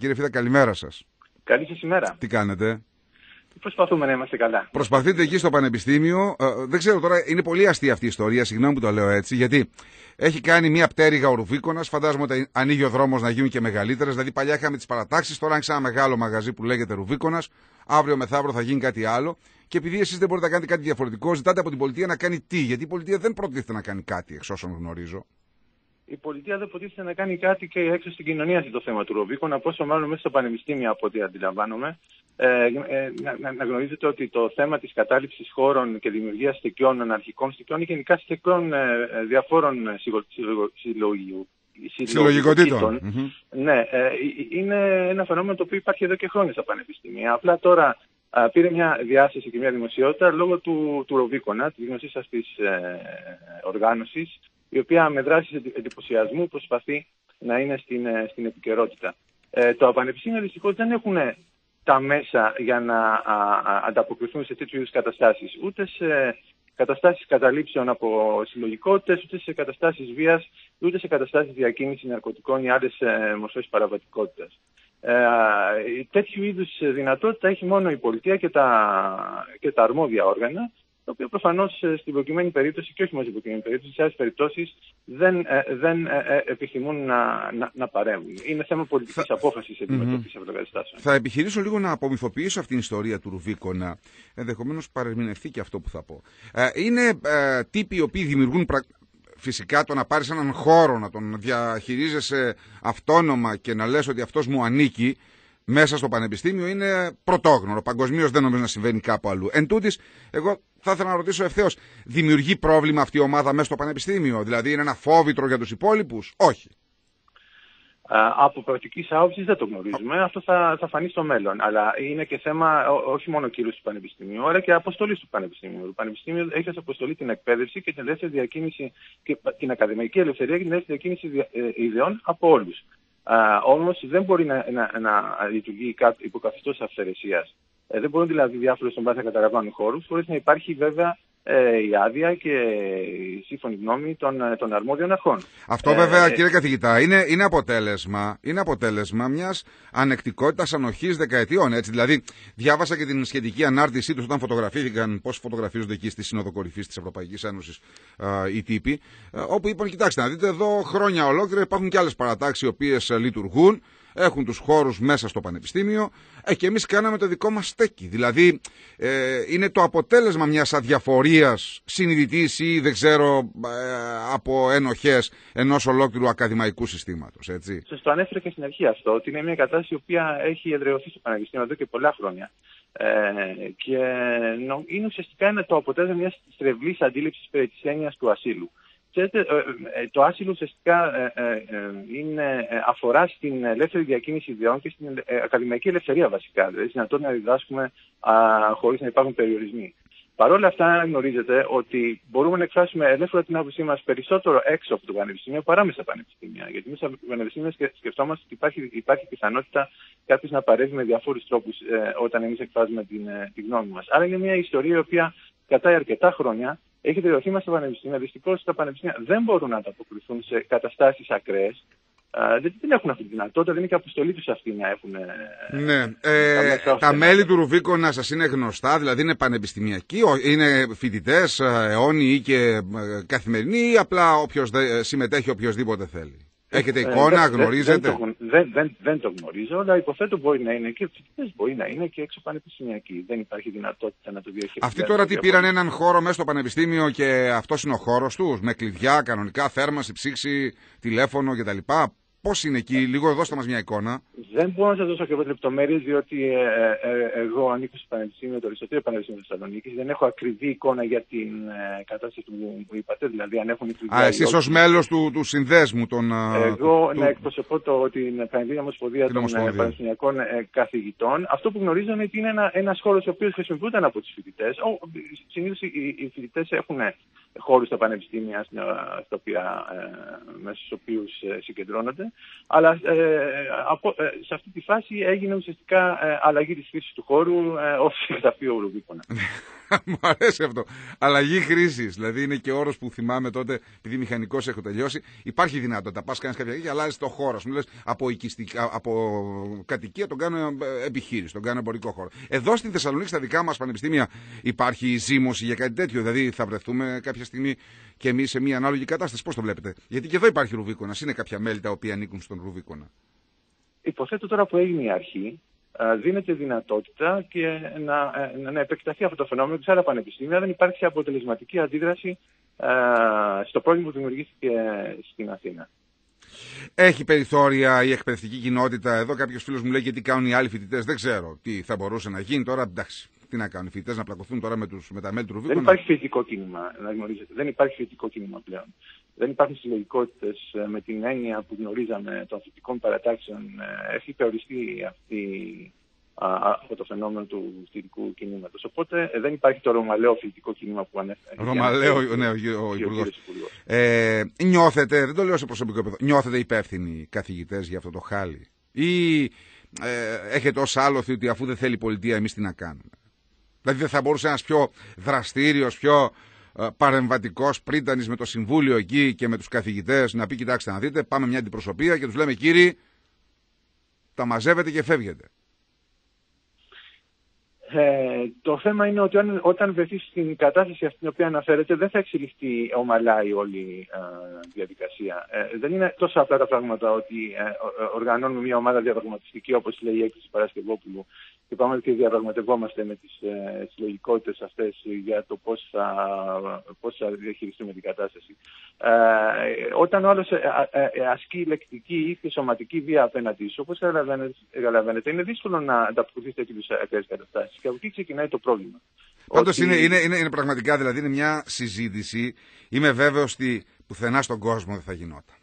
Κύριε Φίδα, καλημέρα σας. Καλή σας ημέρα. Τι κάνετε; Προσπαθούμε να είμαστε καλά. Προσπαθείτε εκεί στο Πανεπιστήμιο. Ε, δεν ξέρω τώρα, είναι πολύ αστεία αυτή η ιστορία, συγγνώμη που το λέω έτσι, γιατί έχει κάνει μια πτέρυγα ο Ρουβίκονας. Φαντάζομαι ότι ανοίγει ο δρόμος να γίνουν και μεγαλύτερες. Δηλαδή, παλιά είχαμε τις παρατάξεις, τώρα άνοιξε ένα μεγάλο μαγαζί που λέγεται Ρουβίκονας. Αύριο μεθαύριο θα γίνει κάτι άλλο. Και επειδή εσείς δεν μπορείτε να κάνετε κάτι διαφορετικό, ζητάτε από την πολιτεία να κάνει τι. Γιατί η πολιτεία δεν προτίθεται να κάνει κάτι, εξ όσων γνωρίζω η πολιτεία δεν προτίθεται να κάνει κάτι και έξω στην κοινωνία για το θέμα του Ροβίκονα, πόσο μάλλον μέσα στα πανεπιστήμια από ό,τι αντιλαμβάνομαι. Ε, ε, να, να, γνωρίζετε ότι το θέμα της κατάληψης χώρων και δημιουργίας στεκιών, αναρχικών στεκιών ή γενικά στεκιών ε, ε διαφόρων συλλογικοτήτων. Ναι, ε, είναι ένα φαινόμενο το οποίο υπάρχει εδώ και χρόνια στα πανεπιστήμια. Απλά τώρα πήρε μια διάσταση και μια δημοσιότητα λόγω του, του Ροβίκονα, της γνωστής αυτής ε, οργάνωσης, η οποία με δράσει εντυπωσιασμού προσπαθεί να είναι στην, ε, στην επικαιρότητα. Ε, το πανεπιστήμια δυστυχώς δεν έχουν τα μέσα για να α, ανταποκριθούν σε τέτοιου είδους καταστάσεις. Ούτε σε καταστάσεις καταλήψεων από συλλογικότητες, ούτε σε καταστάσεις βίας, ούτε σε καταστάσεις διακίνησης ναρκωτικών ή άλλες μορφές παραβατικότητας. Ε, τέτοιου είδους δυνατότητα έχει μόνο η πολιτεία και τα, και τα αρμόδια όργανα το οποίο προφανώς ε, στην προκειμένη περίπτωση και όχι μόνο στην προκειμένη περίπτωση, σε άλλες περιπτώσεις δεν, ε, δεν ε, επιθυμούν να, να, να παρέμβουν. Είναι θέμα πολιτικής θα... απόφασης αντιμετώπιση mm-hmm. αυτών των καταστάσεων. Θα επιχειρήσω λίγο να απομυθοποιήσω αυτήν την ιστορία του Ρουβίκονα. Ενδεχομένως παρεμεινευτεί και αυτό που θα πω. είναι τύποι οι οποίοι δημιουργούν φυσικά το να πάρεις έναν χώρο, να τον διαχειρίζεσαι αυτόνομα και να λες ότι αυτός μου ανήκει, μέσα στο πανεπιστήμιο είναι πρωτόγνωρο. Παγκοσμίως δεν νομίζω να συμβαίνει κάπου αλλού. Εν τούτης, εγώ θα ήθελα να ρωτήσω ευθέως, δημιουργεί πρόβλημα αυτή η ομάδα μέσα στο πανεπιστήμιο, δηλαδή είναι ένα φόβητρο για τους υπόλοιπους, όχι. Από πρακτική άποψης δεν το γνωρίζουμε. Αυτό θα, θα φανεί στο μέλλον. Αλλά είναι και θέμα όχι μόνο κύριους του Πανεπιστημίου, αλλά και αποστολής του Πανεπιστημίου. Το Πανεπιστήμιο έχει ως αποστολή την εκπαίδευση και την ελεύθερη διακίνηση και την ακαδημαϊκή ελευθερία και την ελεύθερη διακίνηση ε, ιδεών από όλους. Όμως δεν μπορεί να, να, να λειτουργεί υπό καθεστώς αυθαιρεσίας. Ε, δεν μπορούν δηλαδή διάφορες ομάδες να καταλαμβάνουν χώρους, χωρίς να υπάρχει βέβαια ε, η άδεια και η σύμφωνη γνώμη των, ε, των αρμόδιων αρχών. Αυτό βέβαια ε, κύριε καθηγητά είναι, είναι, αποτέλεσμα, είναι αποτέλεσμα μιας ανεκτικότητας ανοχής δεκαετιών. Έτσι. Δηλαδή διάβασα και την σχετική ανάρτησή τους όταν φωτογραφήθηκαν πώς φωτογραφίζονται εκεί στη Σύνοδο Κορυφής της Ευρωπαϊκής Ένωσης ε, οι τύποι όπου είπαν κοιτάξτε να δείτε εδώ χρόνια ολόκληρα υπάρχουν και άλλες παρατάξεις οι οποίες λειτουργούν έχουν τους χώρους μέσα στο πανεπιστήμιο ε, και εμείς κάναμε το δικό μας στέκι. Δηλαδή ε, είναι το αποτέλεσμα μιας αδιαφορίας συνειδητής ή δεν ξέρω ε, από ενοχές ενός ολόκληρου ακαδημαϊκού συστήματος. Έτσι. Σας το ανέφερε και στην αρχή αυτό, ότι είναι μια κατάσταση η οποία έχει εδραιωθεί στο πανεπιστήμιο εδώ και πολλά χρόνια. Ε, και είναι ουσιαστικά είναι το αποτέλεσμα μιας στρεβλής αντίληψης περί της έννοιας του ασύλου. Ξέρετε, ε, ε, το άσυλο ουσιαστικά ε, είναι, αφορά στην ελεύθερη διακίνηση ιδεών και στην ακαδημαϊκή ελευθερία βασικά. Δηλαδή, δυνατότητα να διδάσκουμε χωρίς να υπάρχουν περιορισμοί. Παρ' όλα αυτά γνωρίζετε ότι μπορούμε να εκφράσουμε ελεύθερα την άποψή μας περισσότερο έξω από το πανεπιστήμιο παρά μέσα στα πανεπιστήμια. Γιατί μέσα από το πανεπιστήμιο σκεφτόμαστε ότι υπάρχει, υπάρχει πιθανότητα κάποιος να παρέμβει με διαφόρους τρόπους όταν εμείς εκφράζουμε την, την γνώμη μας. Άρα είναι μια ιστορία η οποία κατά αρκετά χρόνια έχει δηλωθεί μέσα στα πανεπιστήμια. Δυστυχώς τα πανεπιστήμια δεν μπορούν να ανταποκριθούν σε καταστάσεις ακραίες. Δεν, δεν έχουν αυτή τη δυνατότητα, δεν είναι και αποστολή τους αυτή να έχουν. Ναι. Ε, τα, μέλη του Ρουβίκονα σας είναι γνωστά, δηλαδή είναι πανεπιστημιακοί, είναι φοιτητές, αιώνιοι ή και ε, καθημερινοί, ή απλά όποιος, συμμετέχει οποιοδήποτε θέλει; Έχετε ε, εικόνα, γνωρίζετε; Δεν, δεν, δεν, το γνωρίζω, αλλά υποθέτω μπορεί να είναι και φοιτητές, μπορεί να είναι και έξω πανεπιστημιακοί. Δεν υπάρχει δυνατότητα να το διαχειριστεί. Αυτοί τώρα τι πήραν έναν χώρο μέσα στο πανεπιστήμιο και αυτός είναι ο χώρος τους, με κλειδιά, κανονικά, θέρμανση, ψήξη, τηλέφωνο κτλ. Πώς είναι εκεί, λίγο δώστε μας μια εικόνα. Δεν μπορώ να σας δώσω ακριβώς λεπτομέρειες, διότι ε, ε, ε, εγώ ανήκω στο Πανεπιστήμιο, το Αριστοτέλειο Πανεπιστήμιο Θεσσαλονίκης. Δεν έχω ακριβή εικόνα για την ε, κατάσταση που, που είπατε, δηλαδή αν έχουν κλειδιά. Α, εσείς ως μέλος του, του συνδέσμου των. Εγώ του, να εκπροσωπώ το, την Πανεπιστήμια Ομοσπονδία των Ομοσπονδία. Πανεπιστημιακών Καθηγητών. Αυτό που γνωρίζω είναι ότι είναι ένα ένας χώρος ο οποίος χρησιμοποιούνται από τους φοιτητές. Συνήθως οι, οι φοιτητές έχουν χώρους στα πανεπιστήμια στα οποία, μέσα στους οποίους συγκεντρώνονται. Αλλά από, σε αυτή τη φάση έγινε ουσιαστικά αλλαγή της χρήσης του χώρου ως γραφείο Ρουβίκονα. Μου αρέσει αυτό. Αλλαγή χρήσης. Δηλαδή είναι και όρος που θυμάμαι τότε, επειδή μηχανικός έχω τελειώσει. Υπάρχει δυνατότητα. Πας κάνεις κάποια και αλλάζεις το χώρο. Μου λες από, από κατοικία τον κάνω ε, επιχείρηση, τον κάνω εμπορικό χώρο. Εδώ στην Θεσσαλονίκη, στα δικά μας πανεπιστήμια, υπάρχει ζήμωση για κάτι τέτοιο. Δηλαδή θα βρεθούμε κάποια στιγμή και εμείς σε μια ανάλογη κατάσταση. Πώς το βλέπετε; Γιατί και εδώ υπάρχει Ρουβίκονας. Είναι κάποια μέλη τα οποία ανήκουν στον Ρουβίκονα. Υποθέτω τώρα που έγινε η αρχή, ε, δίνεται δυνατότητα και να, ε, να επεκταθεί αυτό το φαινόμενο και σε άλλα πανεπιστήμια. Δεν υπάρχει αποτελεσματική αντίδραση ε, στο πρόβλημα που δημιουργήθηκε στην Αθήνα. Έχει περιθώρια η εκπαιδευτική κοινότητα. Εδώ κάποιος φίλος μου λέει γιατί κάνουν οι άλλοι φοιτητές; Δεν ξέρω τι θα μπορούσε να γίνει τώρα. Εντάξει, τι να κάνουν οι φοιτητές να πλακωθούν τώρα με, τους, με τα μέλη του Ρουβίκου. Δεν υπάρχει φοιτητικό κίνημα, να γνωρίζετε. Δεν υπάρχει φοιτητικό κίνημα πλέον. Δεν υπάρχουν συλλογικότητες ε, με την έννοια που γνωρίζαμε των φοιτητικών παρατάξεων. Ε, έχει περιοριστεί αυτή αυτό το φαινόμενο του φοιτητικού κινήματος. Οπότε ε, δεν υπάρχει το ρωμαλαίο φοιτητικό κίνημα που ανέφερε. Ρωμαλαίο, ναι, ο Υπουργός. Ε, νιώθετε, δεν το λέω σε προσωπικό επίπεδο, νιώθετε υπεύθυνοι καθηγητές για αυτό το χάλι; Ή ε, έχετε ως άλοθη ότι αφού δεν θέλει η πολιτεία, εμείς τι να κάνουμε; Δηλαδή δεν θα μπορούσε ένας πιο δραστήριος, πιο ε, παρεμβατικός πρίτανης με το συμβούλιο εκεί και με τους καθηγητές να πει: Κοιτάξτε να δείτε, πάμε μια αντιπροσωπεία και τους λέμε: Κύριοι, τα μαζεύετε και φεύγετε. Ε, το θέμα είναι ότι όταν, όταν βρεθεί στην κατάσταση αυτή την οποία αναφέρεται δεν θα εξελιχθεί ομαλά η όλη ε, διαδικασία. Ε, δεν είναι τόσο απλά τα πράγματα ότι ε, οργανώνουμε μια ομάδα διαπραγματευτική όπως λέει η έκθεση Παρασκευόπουλου και πάμε και διαπραγματευόμαστε με τις ε, συλλογικότητες αυτές για το πώς θα, πώς θα διαχειριστούμε την κατάσταση. Ε, όταν ο άλλος ασκεί λεκτική ή σωματική βία απέναντι σου, όπως καταλαβαίνετε, είναι δύσκολο να ανταποκριθείς σε τέτοιες καταστάσεις. Και από εκεί ξεκινάει το πρόβλημα. Πάντως είναι, είναι, είναι, είναι, πραγματικά δηλαδή είναι μια συζήτηση. Είμαι βέβαιος ότι πουθενά στον κόσμο δεν θα γινόταν.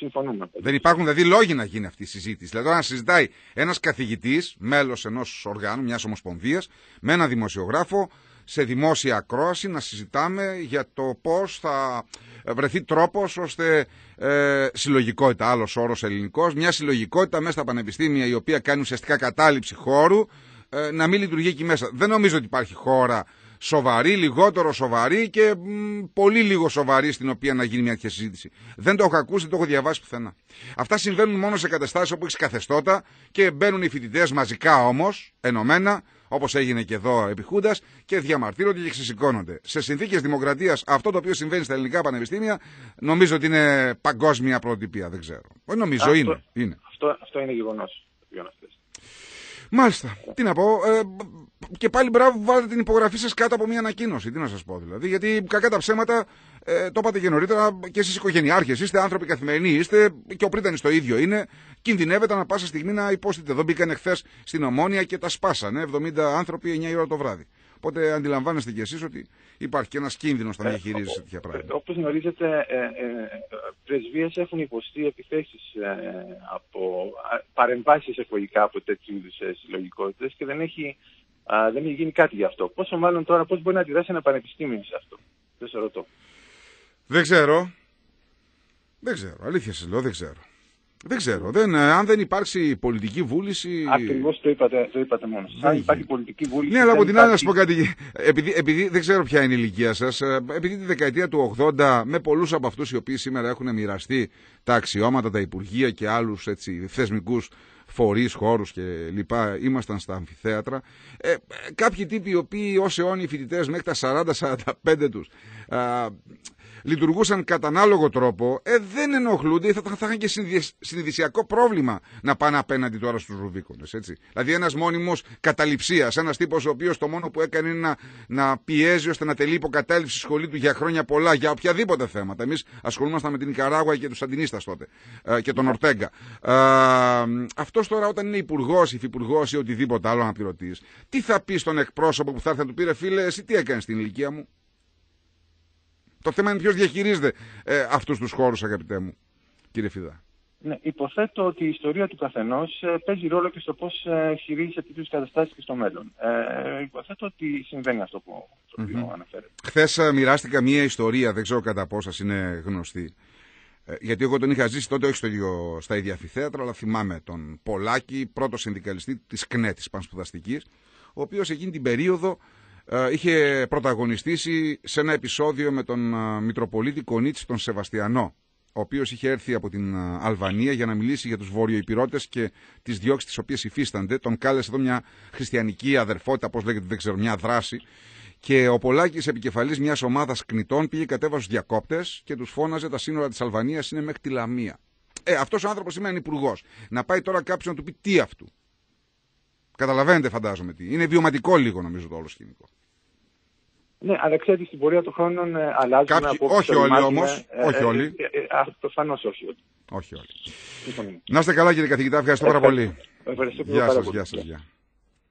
Συμφωνούμε. Δεν υπάρχουν δηλαδή λόγοι να γίνει αυτή η συζήτηση. Δηλαδή, να συζητάει ένας καθηγητής, μέλος ενός οργάνου, μιας ομοσπονδίας, με ένα δημοσιογράφο, σε δημόσια ακρόαση, να συζητάμε για το πώς θα βρεθεί τρόπος ώστε ε, συλλογικότητα, άλλος όρος ελληνικός, μια συλλογικότητα μέσα στα πανεπιστήμια η οποία κάνει ουσιαστικά κατάληψη χώρου, ε, να μην λειτουργεί εκεί μέσα. Δεν νομίζω ότι υπάρχει χώρα σοβαρή, λιγότερο σοβαρή και μ, πολύ λίγο σοβαρή στην οποία να γίνει μια τέτοια συζήτηση. Δεν το έχω ακούσει, το έχω διαβάσει πουθενά. Αυτά συμβαίνουν μόνο σε καταστάσεις όπου έχεις καθεστώτα και μπαίνουν οι φοιτητές μαζικά όμως, ενωμένα, όπως έγινε και εδώ επί Χούντας, και διαμαρτύρονται και ξεσηκώνονται. Σε συνθήκες δημοκρατίας, αυτό το οποίο συμβαίνει στα ελληνικά πανεπιστήμια, νομίζω ότι είναι παγκόσμια προτυπία. Δεν ξέρω. Όχι νομίζω, αυτό, είναι. είναι. Αυτό, αυτό είναι γεγονός. Μάλιστα. Τι να πω. Ε, και πάλι μπράβο που βάλετε την υπογραφή σας κάτω από μια ανακοίνωση. Τι να σας πω δηλαδή. Γιατί κακά τα ψέματα, ε, το είπατε και νωρίτερα, και εσείς οικογενειάρχε είστε, άνθρωποι καθημερινοί είστε, και ο Πρίτανης το ίδιο είναι. Κινδυνεύετε να πάσα στιγμή να υποστείτε. Εδώ μπήκαν εχθέ στην Ομόνια και τα σπάσανε. 70 άνθρωποι 9 ώρα το βράδυ. Οπότε αντιλαμβάνεστε κι εσείς ότι υπάρχει και ένας κίνδυνος να διαχειρίζεσαι ε, τέτοια πράγματα. Όπως γνωρίζετε, ε, ε, πρεσβείες έχουν υποστεί επιθέσεις ε, από παρεμβάσεις εισαγωγικά από τέτοιου είδους ε, συλλογικότητες και δεν έχει, α, δεν έχει γίνει κάτι γι' αυτό. Πόσο μάλλον τώρα, πώς μπορεί να αντιδράσει ένα πανεπιστήμιο σε αυτό; Δεν σε ρωτώ. Δεν ξέρω. Δεν ξέρω. Αλήθεια σας λέω, δεν ξέρω. Δεν ξέρω. Δεν, ε, αν δεν υπάρξει πολιτική βούληση. Ακριβώς το είπατε, το είπατε μόνος. Αν υπάρχει πολιτική βούληση. Ναι, αλλά από την άλλη, να σου πω κάτι. Επειδή, επειδή δεν ξέρω ποια είναι η ηλικία σας, ε, επειδή τη δεκαετία του 80, με πολλούς από αυτούς οι οποίοι σήμερα έχουν μοιραστεί τα αξιώματα, τα υπουργεία και άλλους θεσμικούς φορείς, χώρους κλπ. Ήμασταν στα αμφιθέατρα. Ε, κάποιοι τύποι οι οποίοι ως αιώνιοι φοιτητές μέχρι τα 40-45 τους λειτουργούσαν κατά ανάλογο τρόπο, ε, δεν ενοχλούνται ή θα, θα, θα είχαν και συνειδησιακό πρόβλημα να πάνε απέναντι τώρα στους Ρουβίκονες. Δηλαδή, ένας μόνιμος καταληψίας, ένας τύπος ο οποίος το μόνο που έκανε είναι να, να πιέζει ώστε να τελεί υποκατάληψη σχολή του για χρόνια πολλά, για οποιαδήποτε θέματα. Εμείς ασχολούμασταν με την Ικαράγουα και τους Αντινίστας τότε ε, και τον Ορτέγκα. Ε, Αυτός τώρα, όταν είναι υπουργός, υφυπουργός ή οτιδήποτε άλλο αναπληρωτής, τι θα πει στον εκπρόσωπο που θα έρθει να του πει, φίλε, εσύ τι έκανες στην ηλικία μου; Το θέμα είναι ποιος διαχειρίζεται ε, αυτούς τους χώρους, αγαπητέ μου, κύριε Φιδά. Ναι, υποθέτω ότι η ιστορία του καθενός ε, παίζει ρόλο και στο πώς ε, χειρίζεται τέτοιε καταστάσεις και στο μέλλον. Ε, υποθέτω ότι συμβαίνει αυτό που το οποίο mm-hmm. αναφέρεται. Χθες μοιράστηκα μία ιστορία, δεν ξέρω κατά πόσας είναι γνωστή. γιατί εγώ τον είχα ζήσει τότε όχι στο ίδιο, στα ίδια αφιθέατρα, αλλά θυμάμαι τον Πολάκη, πρώτο συνδικαλιστή της ΚΝΕ, της Πανσπουδαστικής, ο οποίος εκείνη την περίοδο είχε πρωταγωνιστήσει σε ένα επεισόδιο με τον Μητροπολίτη Κονίτση τον Σεβαστιανό ο οποίος είχε έρθει από την Αλβανία για να μιλήσει για τους βορειοϊπηρώτε και τις διώξεις τις οποίες υφίστανται. Τον κάλεσε εδώ μια χριστιανική αδερφότητα, πώς λέγεται, δεν ξέρω, μια δράση. Και ο Πολάκης, επικεφαλής μιας ομάδας κνητών, πήγε κατέβασε στους διακόπτες και τους φώναζε τα σύνορα της Αλβανίας είναι μέχρι τη Λαμία. Ε, αυτός ο άνθρωπος σήμερα είναι υπουργός. Να πάει τώρα κάποιο να του πει τι αυτού. Καταλαβαίνετε, φαντάζομαι τι. Είναι βιωματικό λίγο, νομίζω, το όλο σκηνικό. Ναι, αλλά ξέρετε στην πορεία των χρόνων ε, αλλάζουν Κάποιοι, από Όχι όλοι όμως. Ε, όχι ε, όλοι. Ε, ε, Προφανώς όχι όλοι. Όχι όλοι. Να είστε καλά κύριε καθηγητά, ευχαριστώ πάρα πολύ. Ευχαριστώ γεια σας, γεια σας.